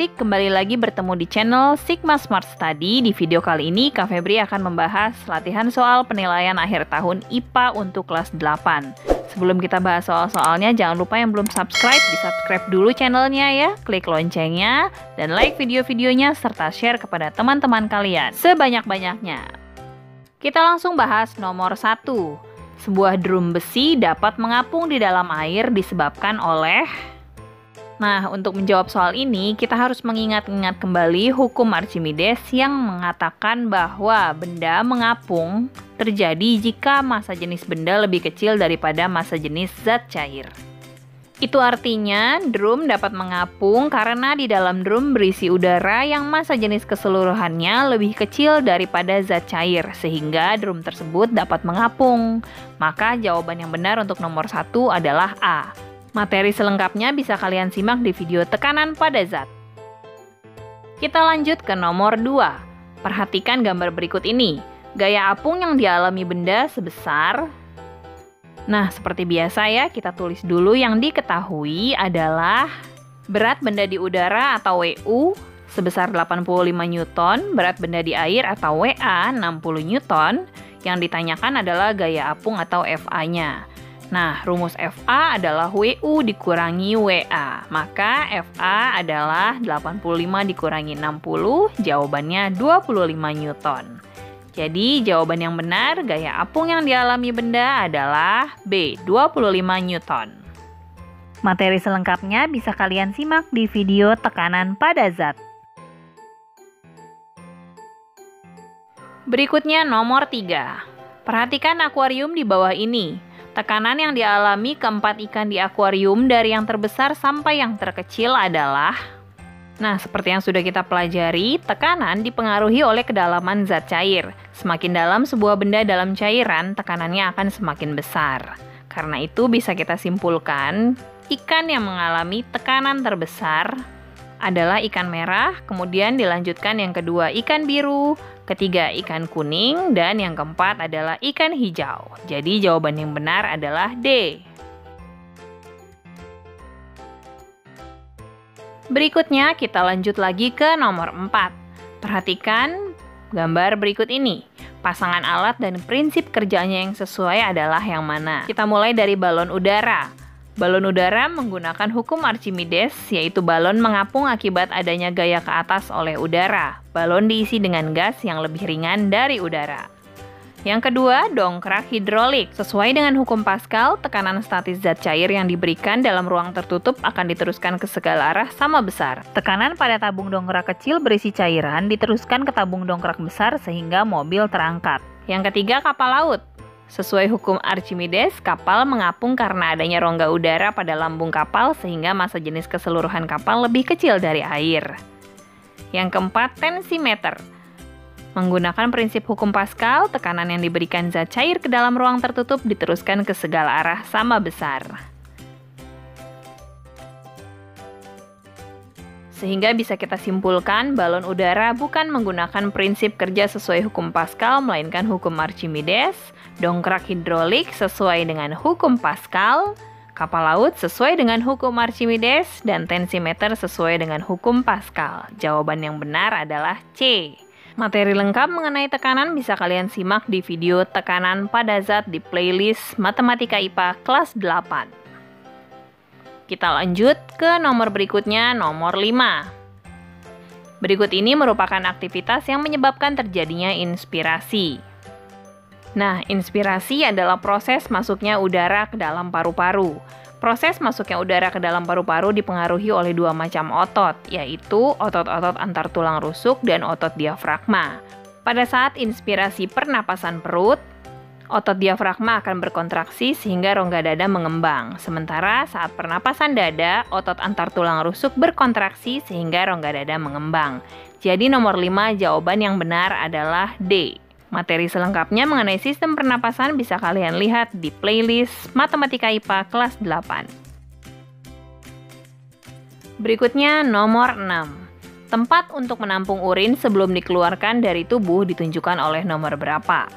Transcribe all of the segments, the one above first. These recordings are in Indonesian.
Adik-adik, kembali lagi bertemu di channel Sigma Smart Study. Di video kali ini, Kak Febri akan membahas latihan soal penilaian akhir tahun IPA untuk kelas 8. Sebelum kita bahas soal-soalnya, jangan lupa yang belum subscribe, di subscribe dulu channelnya ya, klik loncengnya, dan like video-videonya, serta share kepada teman-teman kalian sebanyak-banyaknya. Kita langsung bahas nomor 1. Sebuah drum besi dapat mengapung di dalam air disebabkan oleh Nah, untuk menjawab soal ini, kita harus mengingat-ingat kembali hukum Archimedes yang mengatakan bahwa benda mengapung terjadi jika massa jenis benda lebih kecil daripada massa jenis zat cair. Itu artinya drum dapat mengapung karena di dalam drum berisi udara yang massa jenis keseluruhannya lebih kecil daripada zat cair, sehingga drum tersebut dapat mengapung. Maka jawaban yang benar untuk nomor satu adalah A. Materi selengkapnya bisa kalian simak di video tekanan pada zat. Kita lanjut ke nomor 2. Perhatikan gambar berikut ini. Gaya apung yang dialami benda sebesar Nah, seperti biasa ya, kita tulis dulu yang diketahui adalah berat benda di udara atau WU sebesar 85 Newton, berat benda di air atau WA 60 Newton, yang ditanyakan adalah gaya apung atau FA-nya. Nah, rumus FA adalah WU dikurangi WA. Maka FA adalah 85 dikurangi 60, jawabannya 25 Newton. Jadi, jawaban yang benar gaya apung yang dialami benda adalah B, 25 Newton. Materi selengkapnya bisa kalian simak di video tekanan pada zat. Berikutnya nomor 3. Perhatikan akuarium di bawah ini. Tekanan yang dialami keempat ikan di akuarium dari yang terbesar sampai yang terkecil adalah Nah, seperti yang sudah kita pelajari, tekanan dipengaruhi oleh kedalaman zat cair. Semakin dalam sebuah benda dalam cairan, tekanannya akan semakin besar. Karena itu bisa kita simpulkan, ikan yang mengalami tekanan terbesar adalah ikan merah, kemudian dilanjutkan yang kedua ikan biru, ketiga ikan kuning, dan yang keempat adalah ikan hijau. Jadi jawaban yang benar adalah D. Berikutnya kita lanjut lagi ke nomor 4. Perhatikan gambar berikut ini. Pasangan alat dan prinsip kerjanya yang sesuai adalah yang mana? Kita mulai dari balon udara. Balon udara menggunakan hukum Archimedes, yaitu balon mengapung akibat adanya gaya ke atas oleh udara. Balon diisi dengan gas yang lebih ringan dari udara. Yang kedua, dongkrak hidrolik. Sesuai dengan hukum Pascal, tekanan statis zat cair yang diberikan dalam ruang tertutup akan diteruskan ke segala arah sama besar. Tekanan pada tabung dongkrak kecil berisi cairan diteruskan ke tabung dongkrak besar sehingga mobil terangkat. Yang ketiga, kapal laut. Sesuai hukum Archimedes, kapal mengapung karena adanya rongga udara pada lambung kapal sehingga massa jenis keseluruhan kapal lebih kecil dari air. Yang keempat, tensimeter. Menggunakan prinsip hukum Pascal, tekanan yang diberikan zat cair ke dalam ruang tertutup diteruskan ke segala arah sama besar. Sehingga bisa kita simpulkan balon udara bukan menggunakan prinsip kerja sesuai hukum Pascal melainkan hukum Archimedes, dongkrak hidrolik sesuai dengan hukum Pascal, kapal laut sesuai dengan hukum Archimedes, dan tensimeter sesuai dengan hukum Pascal. Jawaban yang benar adalah C. Materi lengkap mengenai tekanan bisa kalian simak di video tekanan pada zat di playlist Matematika IPA kelas 8. Kita lanjut ke nomor berikutnya, nomor 5. Berikut ini merupakan aktivitas yang menyebabkan terjadinya inspirasi. Nah, inspirasi adalah proses masuknya udara ke dalam paru-paru. Proses masuknya udara ke dalam paru-paru dipengaruhi oleh dua macam otot, yaitu otot-otot antar tulang rusuk dan otot diafragma. Pada saat inspirasi pernapasan perut, otot diafragma akan berkontraksi sehingga rongga dada mengembang. Sementara saat pernapasan dada, otot antar tulang rusuk berkontraksi sehingga rongga dada mengembang. Jadi nomor 5 jawaban yang benar adalah D. Materi selengkapnya mengenai sistem pernapasan bisa kalian lihat di playlist Matematika IPA kelas 8. Berikutnya nomor 6. Tempat untuk menampung urin sebelum dikeluarkan dari tubuh ditunjukkan oleh nomor berapa.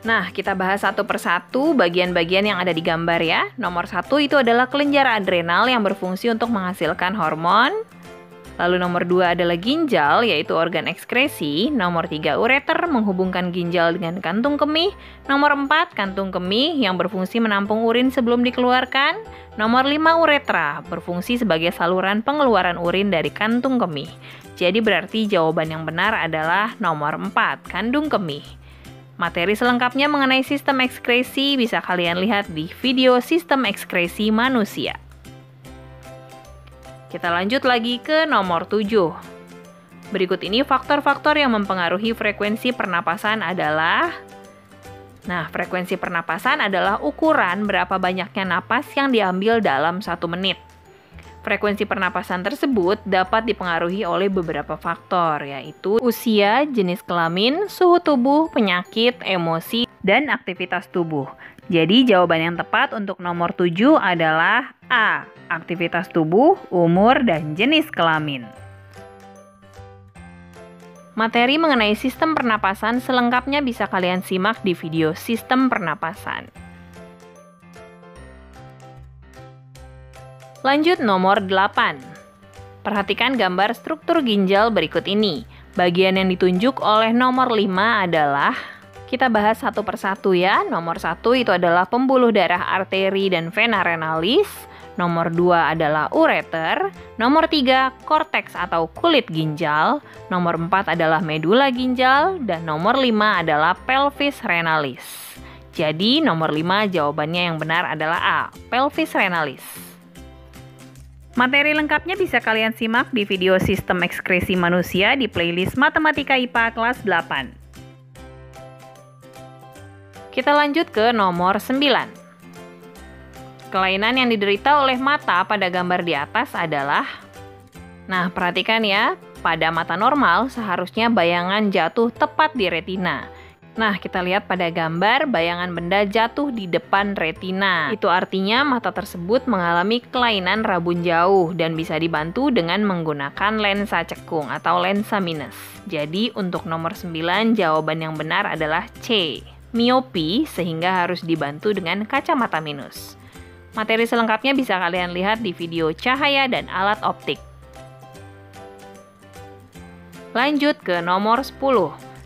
Nah, kita bahas satu persatu bagian-bagian yang ada di gambar ya. Nomor satu itu adalah kelenjar adrenal yang berfungsi untuk menghasilkan hormon. Lalu nomor 2 adalah ginjal, yaitu organ ekskresi. Nomor 3 ureter, menghubungkan ginjal dengan kantung kemih. Nomor 4 kantung kemih, yang berfungsi menampung urin sebelum dikeluarkan. Nomor 5 uretra, berfungsi sebagai saluran pengeluaran urin dari kantung kemih. Jadi berarti jawaban yang benar adalah nomor 4, kandung kemih. Materi selengkapnya mengenai sistem ekskresi bisa kalian lihat di video sistem ekskresi manusia. Kita lanjut lagi ke nomor 7. Berikut ini faktor-faktor yang mempengaruhi frekuensi pernapasan adalah Nah, frekuensi pernapasan adalah ukuran berapa banyaknya napas yang diambil dalam satu menit. Frekuensi pernapasan tersebut dapat dipengaruhi oleh beberapa faktor, yaitu usia, jenis kelamin, suhu tubuh, penyakit, emosi, dan aktivitas tubuh. Jadi jawaban yang tepat untuk nomor 7 adalah A. Aktivitas tubuh, umur, dan jenis kelamin. Materi mengenai sistem pernapasan selengkapnya bisa kalian simak di video sistem pernapasan. Lanjut nomor 8. Perhatikan gambar struktur ginjal berikut ini. Bagian yang ditunjuk oleh nomor 5 adalah kita bahas satu persatu ya. Nomor satu itu adalah pembuluh darah arteri dan vena renalis. Nomor dua adalah ureter. Nomor tiga, korteks atau kulit ginjal. Nomor empat adalah medula ginjal. Dan nomor lima adalah pelvis renalis. Jadi nomor lima jawabannya yang benar adalah A, pelvis renalis. Materi lengkapnya bisa kalian simak di video sistem ekskresi manusia di playlist Matematika IPA kelas 8. Kita lanjut ke nomor 9. Kelainan yang diderita oleh mata pada gambar di atas adalah Nah, perhatikan ya, pada mata normal seharusnya bayangan jatuh tepat di retina. Nah, kita lihat pada gambar bayangan benda jatuh di depan retina. Itu artinya mata tersebut mengalami kelainan rabun jauh dan bisa dibantu dengan menggunakan lensa cekung atau lensa minus. Jadi, untuk nomor 9 jawaban yang benar adalah C miopi sehingga harus dibantu dengan kacamata minus. Materi selengkapnya bisa kalian lihat di video cahaya dan alat optik. Lanjut ke nomor 10.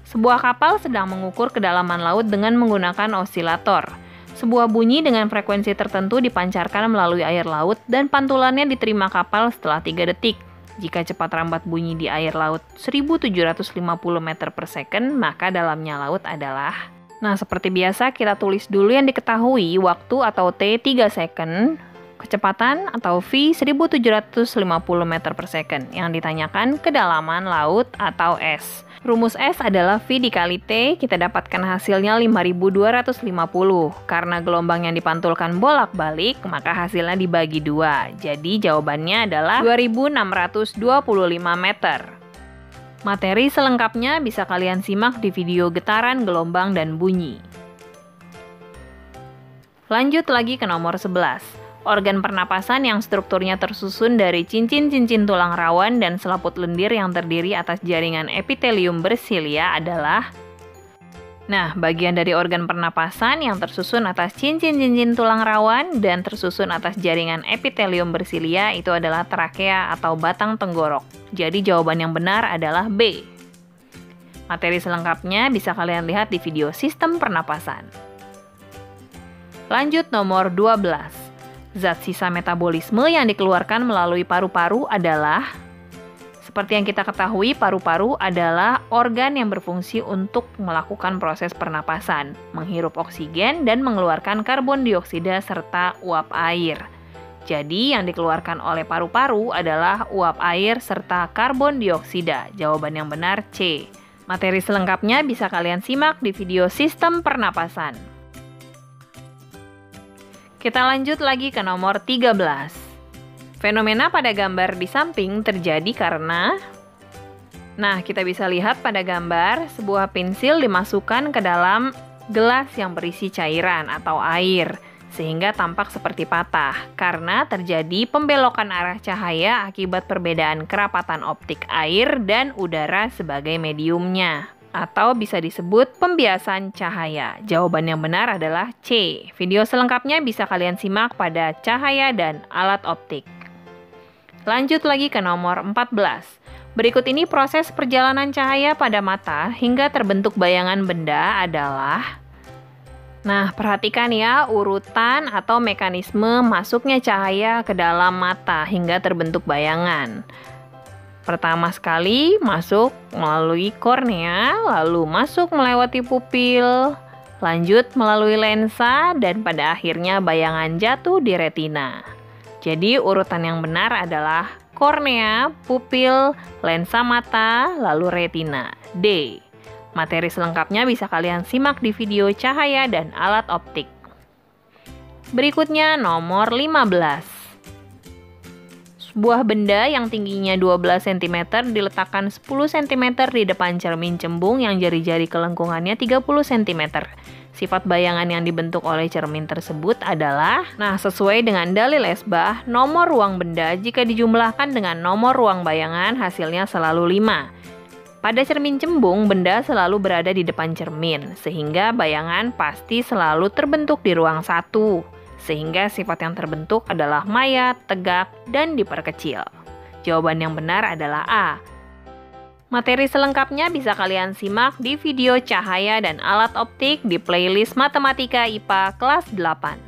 Sebuah kapal sedang mengukur kedalaman laut dengan menggunakan osilator. Sebuah bunyi dengan frekuensi tertentu dipancarkan melalui air laut dan pantulannya diterima kapal setelah 3 detik. Jika cepat rambat bunyi di air laut 1750 meter per second, maka dalamnya laut adalah Nah, seperti biasa kita tulis dulu yang diketahui waktu atau T 3 second, kecepatan atau V 1750 meter per second. Yang ditanyakan kedalaman laut atau S. Rumus S adalah V dikali T, kita dapatkan hasilnya 5250. Karena gelombang yang dipantulkan bolak-balik, maka hasilnya dibagi dua. Jadi jawabannya adalah 2625 meter. Materi selengkapnya bisa kalian simak di video getaran, gelombang, dan bunyi. Lanjut lagi ke nomor 11. Organ pernapasan yang strukturnya tersusun dari cincin-cincin tulang rawan dan selaput lendir yang terdiri atas jaringan epitelium bersilia adalah Nah, bagian dari organ pernapasan yang tersusun atas cincin-cincin tulang rawan dan tersusun atas jaringan epitelium bersilia itu adalah trakea atau batang tenggorok. Jadi jawaban yang benar adalah B. Materi selengkapnya bisa kalian lihat di video sistem pernapasan. Lanjut nomor 12. Zat sisa metabolisme yang dikeluarkan melalui paru-paru adalah seperti yang kita ketahui, paru-paru adalah organ yang berfungsi untuk melakukan proses pernapasan, menghirup oksigen dan mengeluarkan karbon dioksida serta uap air. Jadi, yang dikeluarkan oleh paru-paru adalah uap air serta karbon dioksida. Jawaban yang benar C. Materi selengkapnya bisa kalian simak di video sistem pernapasan. Kita lanjut lagi ke nomor 13. Fenomena pada gambar di samping terjadi karena Nah, kita bisa lihat pada gambar sebuah pensil dimasukkan ke dalam gelas yang berisi cairan atau air sehingga tampak seperti patah karena terjadi pembelokan arah cahaya akibat perbedaan kerapatan optik air dan udara sebagai mediumnya atau bisa disebut pembiasan cahaya. Jawaban yang benar adalah C. Video selengkapnya bisa kalian simak pada cahaya dan alat optik. Lanjut lagi ke nomor 14. Berikut ini proses perjalanan cahaya pada mata hingga terbentuk bayangan benda adalah Nah, perhatikan ya urutan atau mekanisme masuknya cahaya ke dalam mata hingga terbentuk bayangan. Pertama sekali masuk melalui kornea, lalu masuk melewati pupil, lanjut melalui lensa, dan pada akhirnya bayangan jatuh di retina. Jadi urutan yang benar adalah kornea, pupil, lensa mata, lalu retina. D. Materi selengkapnya bisa kalian simak di video cahaya dan alat optik. Berikutnya nomor 15. Sebuah benda yang tingginya 12 cm diletakkan 10 cm di depan cermin cembung yang jari-jari kelengkungannya 30 cm. Sifat bayangan yang dibentuk oleh cermin tersebut adalah, nah sesuai dengan dalil esbah, nomor ruang benda jika dijumlahkan dengan nomor ruang bayangan hasilnya selalu 5. Pada cermin cembung, benda selalu berada di depan cermin, sehingga bayangan pasti selalu terbentuk di ruang satu, sehingga sifat yang terbentuk adalah maya, tegak, dan diperkecil. Jawaban yang benar adalah A. Materi selengkapnya bisa kalian simak di video cahaya dan alat optik di playlist Matematika IPA kelas 8.